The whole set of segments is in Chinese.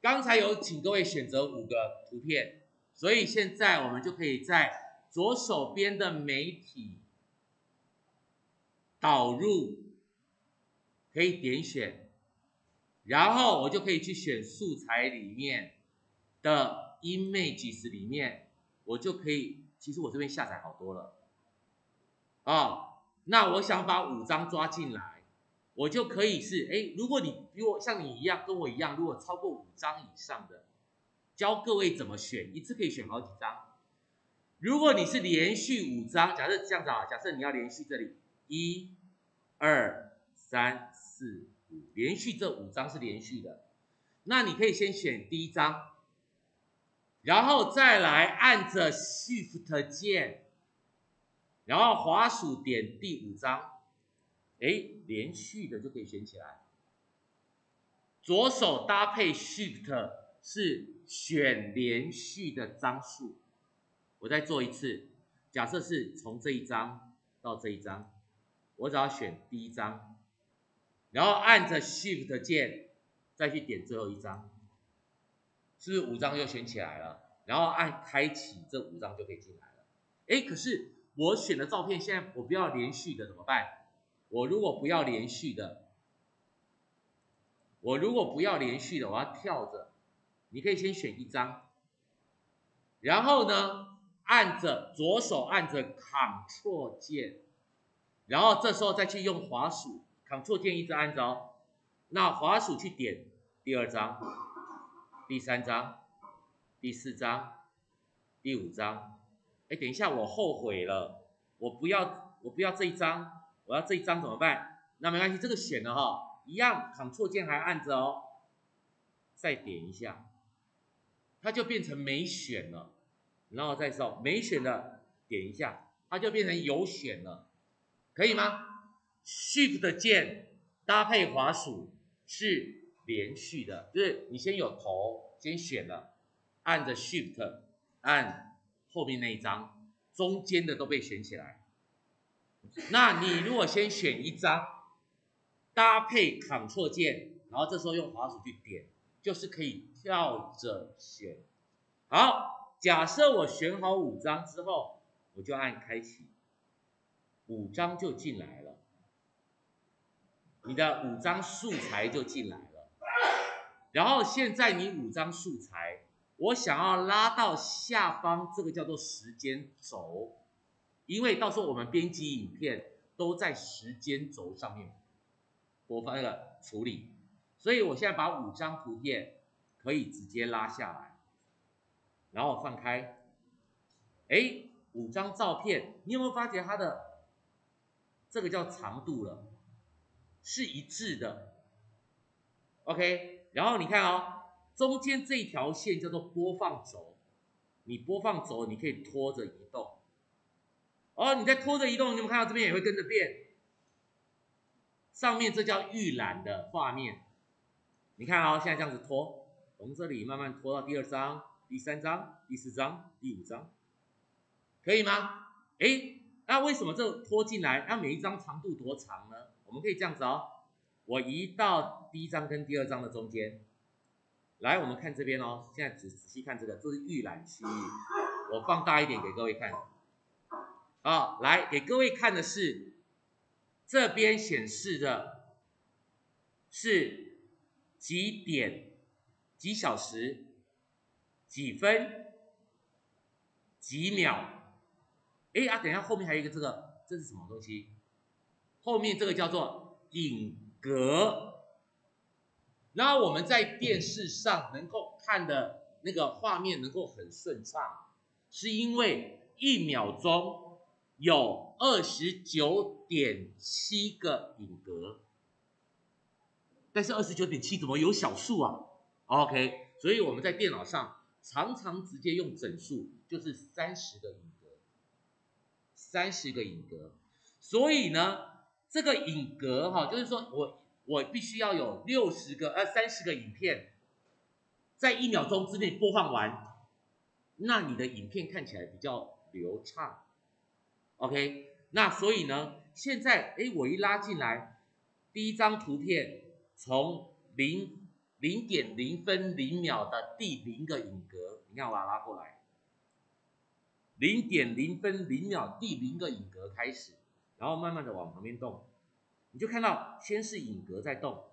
刚才有请各位选择五个图片，所以现在我们就可以在左手边的媒体导入，可以点选，然后我就可以去选素材里面的 image 里面，我就可以，其实我这边下载好多了，啊，那我想把五张抓进来，我就可以是，哎，如果你比我像你一样，跟我一样，如果超过五张以上的，教各位怎么选，一次可以选好几张。如果你是连续五张，假设这样子啊，假设你要连续这里一、二、三、四、五，连续这五张是连续的，那你可以先选第一张，然后再来按着 Shift 键，然后滑鼠点第五张，哎，连续的就可以选起来。左手搭配 Shift 是选连续的张数。我再做一次，假设是从这一张到这一张，我只要选第一张，然后按着 Shift 键再去点最后一张，是不是五张就选起来了？然后按开启，这五张就可以进来了。哎，可是我选的照片现在我不要连续的怎么办？我如果不要连续的，我如果不要连续的，我要跳着，你可以先选一张，然后呢？按着左手按着 Ctrl 键，然后这时候再去用滑鼠 Ctrl 键一直按着，那滑鼠去点第二张、第三张、第四张、第五张。哎，等一下，我后悔了，我不要，我不要这一张，我要这一张怎么办？那没关系，这个选了哈，一样 Ctrl 键还按着哦，再点一下，它就变成没选了。然后再扫没选的点一下，它就变成有选了，可以吗？Shift 键搭配滑鼠是连续的，就是你先有头先选了，按着 Shift 按后面那一张，中间的都被选起来。那你如果先选一张，搭配 Ctrl 键，然后这时候用滑鼠去点，就是可以跳着选。好。假设我选好五张之后，我就按开启，五张就进来了，你的五张素材就进来了。然后现在你五张素材，我想要拉到下方，这个叫做时间轴，因为到时候我们编辑影片都在时间轴上面播放那个处理，所以我现在把五张图片可以直接拉下来。然后放开，哎，五张照片，你有没有发觉它的这个叫长度了，是一致的，OK。然后你看哦，中间这一条线叫做播放轴，你播放轴你可以拖着移动，哦，你在拖着移动，你有没有看到这边也会跟着变？上面这叫预览的画面，你看哦，现在这样子拖，从这里慢慢拖到第二张。第三章、第四章、第五章，可以吗？哎，那为什么这拖进来？那每一张长度多长呢？我们可以这样子哦，我移到第一章跟第二章的中间，来，我们看这边哦。现在仔仔细看这个，这是预览区域，我放大一点给各位看。啊，来给各位看的是这边显示的是几点几小时。几分？几秒？哎啊，等下，后面还有一个这个，这是什么东西？后面这个叫做影格。然后我们在电视上能够看的那个画面能够很顺畅，是因为一秒钟有二十九点七个影格。但是二十九点七怎么有小数啊？OK，所以我们在电脑上。常常直接用整数，就是三十个影格，三十个影格。所以呢，这个影格哈，就是说我我必须要有六十个呃三十个影片，在一秒钟之内播放完，那你的影片看起来比较流畅。OK，那所以呢，现在哎我一拉进来，第一张图片从零零点零分零秒的第零个影格，你看我把它拉过来，零点零分零秒第零个影格开始，然后慢慢的往旁边动，你就看到先是影格在动，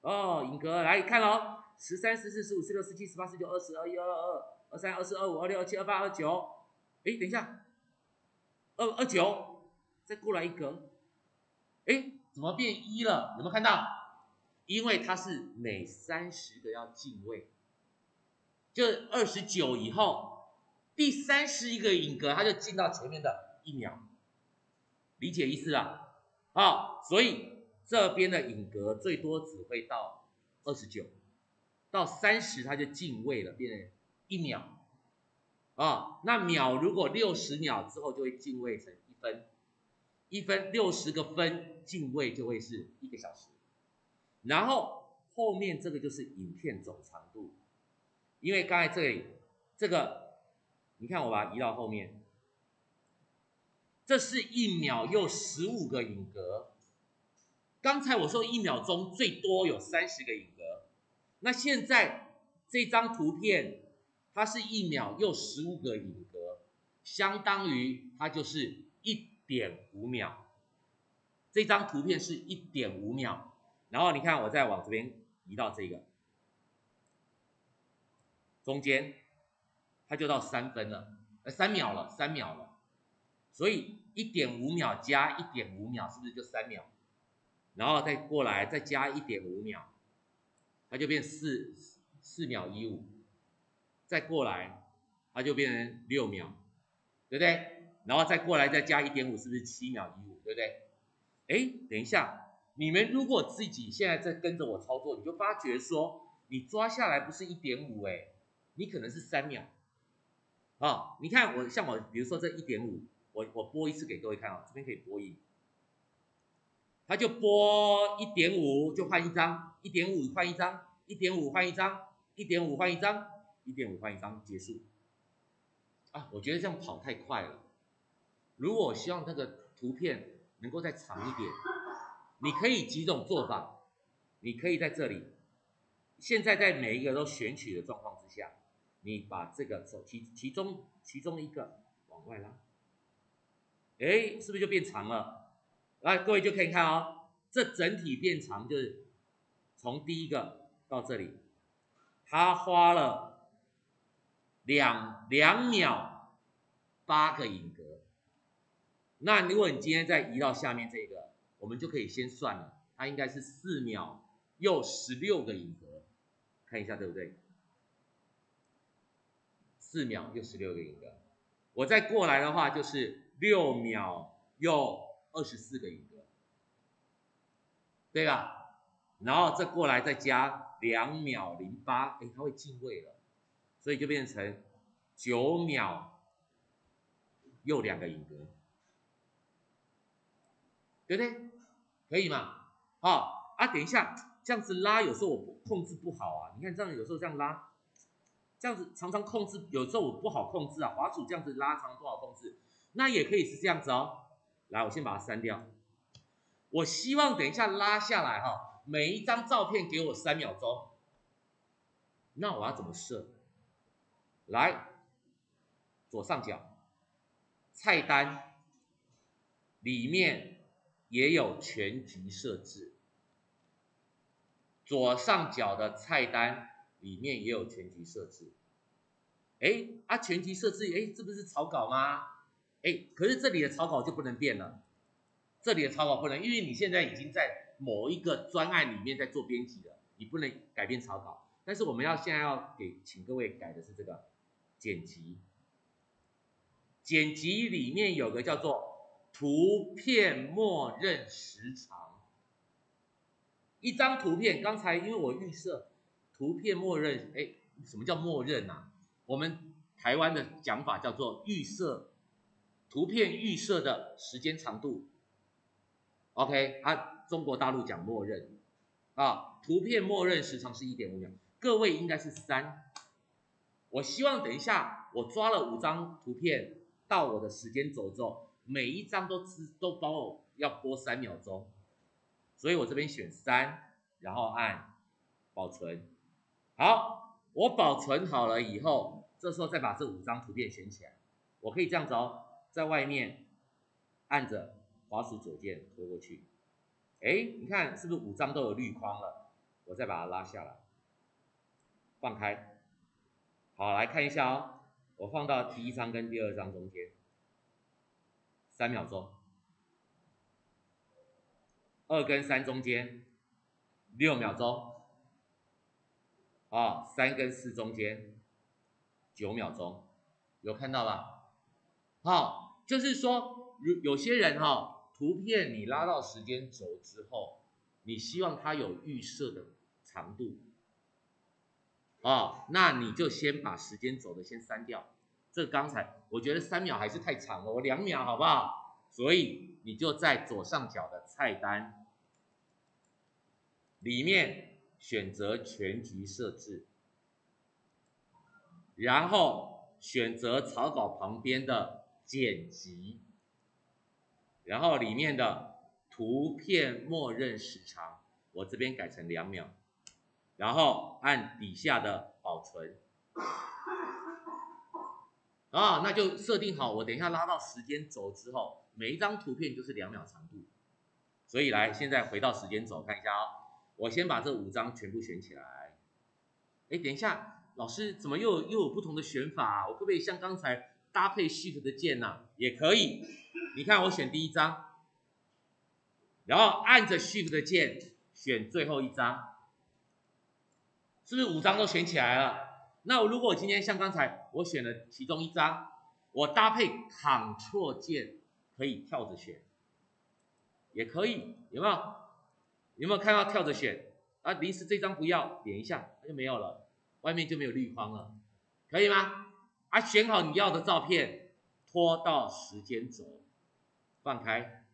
哦，影格来看喽，十三、十四、十五、十六、十七、十八、十九、二十、二一、二二、二三、二四、二五、二六、二七、二八、二九，哎，等一下，二二九，再过来一格，哎，怎么变一了？有没有看到？因为它是每三十个要进位，就二十九以后，第三十一个影格它就进到前面的一秒，理解意思了啊？所以这边的影格最多只会到二十九，到三十它就进位了，变成一秒啊。那秒如果六十秒之后就会进位成一分，一分六十个分进位就会是一个小时。然后后面这个就是影片总长度，因为刚才这里这个，你看我把它移到后面，这是一秒又十五个影格。刚才我说一秒钟最多有三十个影格，那现在这张图片它是一秒又十五个影格，相当于它就是一点五秒。这张图片是一点五秒。然后你看，我再往这边移到这个中间，它就到三分了，呃，三秒了，三秒了。所以一点五秒加一点五秒，是不是就三秒？然后再过来再加一点五秒，它就变四四秒一五。再过来，它就变成六秒，对不对？然后再过来再加一点五，是不是七秒一五？对不对？哎，等一下。你们如果自己现在在跟着我操作，你就发觉说，你抓下来不是一点五哎，你可能是三秒，啊，你看我像我，比如说这一点五，我我播一次给各位看啊，这边可以播一，他就播一点五就换一张，一点五换一张，一点五换一张，一点五换一张，一点五换一张结束，啊，我觉得这样跑太快了，如果我希望那个图片能够再长一点。你可以几种做法，你可以在这里，现在在每一个都选取的状况之下，你把这个手其其中其中一个往外拉，哎，是不是就变长了？来，各位就可以看哦，这整体变长就是从第一个到这里，它花了两两秒八个影格，那如果你今天再移到下面这个。我们就可以先算了，它应该是四秒又十六个影格，看一下对不对？四秒又十六个影格，我再过来的话就是六秒又二十四个影格，对吧？然后再过来再加两秒零八，哎，它会进位了，所以就变成九秒又两个影格，对不对？可以吗？好啊，等一下，这样子拉有时候我控制不好啊。你看这样有时候这样拉，这样子常常控制，有时候我不好控制啊。滑鼠这样子拉长不好控制，那也可以是这样子哦。来，我先把它删掉。我希望等一下拉下来哈，每一张照片给我三秒钟。那我要怎么设？来，左上角菜单里面。也有全局设置，左上角的菜单里面也有全局设置。哎，啊，全局设置，哎，这不是草稿吗？哎，可是这里的草稿就不能变了，这里的草稿不能，因为你现在已经在某一个专案里面在做编辑了，你不能改变草稿。但是我们要现在要给请各位改的是这个剪辑，剪辑里面有个叫做。图片默认时长，一张图片，刚才因为我预设图片默认，哎，什么叫默认啊？我们台湾的讲法叫做预设，图片预设的时间长度，OK，啊，中国大陆讲默认，啊，图片默认时长是一点五秒，各位应该是三，我希望等一下我抓了五张图片到我的时间轴之后。每一张都只都帮我要播三秒钟，所以我这边选三，然后按保存。好，我保存好了以后，这时候再把这五张图片选起来。我可以这样子哦，在外面按着滑鼠左键拖过去。哎，你看是不是五张都有绿框了？我再把它拉下来，放开。好，来看一下哦，我放到第一张跟第二张中间，三秒钟。二跟三中间六秒钟，啊，三跟四中间九秒钟，有看到吧？好，就是说，有有些人哈，图片你拉到时间轴之后，你希望它有预设的长度，哦，那你就先把时间走的先删掉。这刚才我觉得三秒还是太长了，我两秒好不好？所以你就在左上角的菜单里面选择全局设置，然后选择草稿旁边的剪辑，然后里面的图片默认时长，我这边改成两秒，然后按底下的保存。啊，那就设定好，我等一下拉到时间轴之后，每一张图片就是两秒长度。所以来，现在回到时间轴看一下哦，我先把这五张全部选起来。哎，等一下，老师怎么又又有不同的选法？我可不可以像刚才搭配 Shift 的键呢？也可以。你看我选第一张，然后按着 Shift 的键选最后一张，是不是五张都选起来了？那我如果今天像刚才我选了其中一张，我搭配 Ctrl 键可以跳着选，也可以有没有？有没有看到跳着选？啊，临时这张不要，点一下它就没有了，外面就没有绿框了，可以吗？啊，选好你要的照片，拖到时间轴，放开。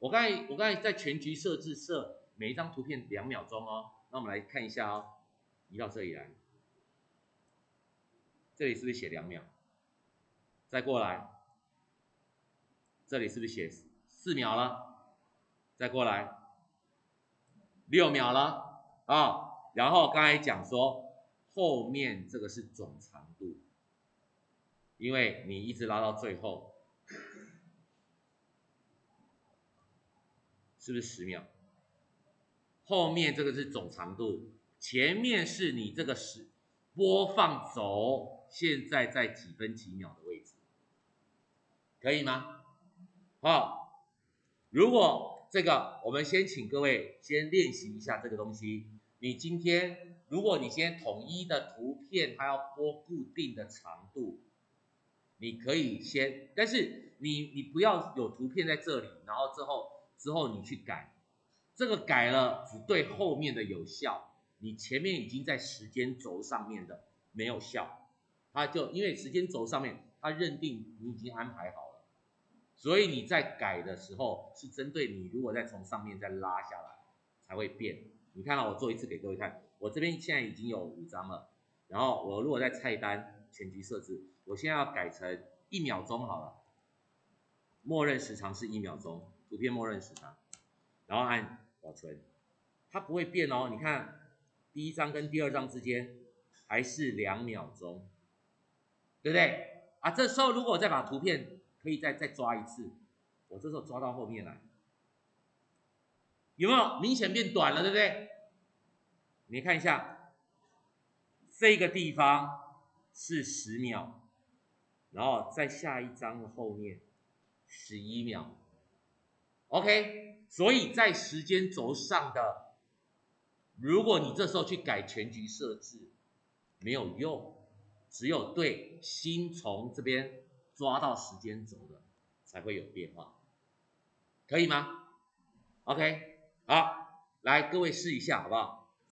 我刚才我刚才在全局设置设每一张图片两秒钟哦，那我们来看一下哦，移到这里来。这里是不是写两秒？再过来，这里是不是写四秒了？再过来，六秒了啊！然后刚才讲说后面这个是总长度，因为你一直拉到最后，是不是十秒？后面这个是总长度，前面是你这个时播放轴。现在在几分几秒的位置，可以吗？好，如果这个，我们先请各位先练习一下这个东西。你今天，如果你先统一的图片，它要播固定的长度，你可以先，但是你你不要有图片在这里，然后之后之后你去改，这个改了只对后面的有效，你前面已经在时间轴上面的没有效。他就因为时间轴上面，他认定你已经安排好了，所以你在改的时候是针对你，如果再从上面再拉下来才会变。你看到我做一次给各位看，我这边现在已经有五张了，然后我如果在菜单全局设置，我现在要改成一秒钟好了，默认时长是一秒钟，图片默认时长，然后按保存，它不会变哦。你看第一张跟第二张之间还是两秒钟。对不对啊？这时候如果我再把图片可以再再抓一次，我这时候抓到后面来，有没有明显变短了？对不对？你看一下，这个地方是十秒，然后在下一张的后面十一秒，OK。所以在时间轴上的，如果你这时候去改全局设置，没有用。只有对新从这边抓到时间轴的才会有变化，可以吗？OK，好，来各位试一下好不好？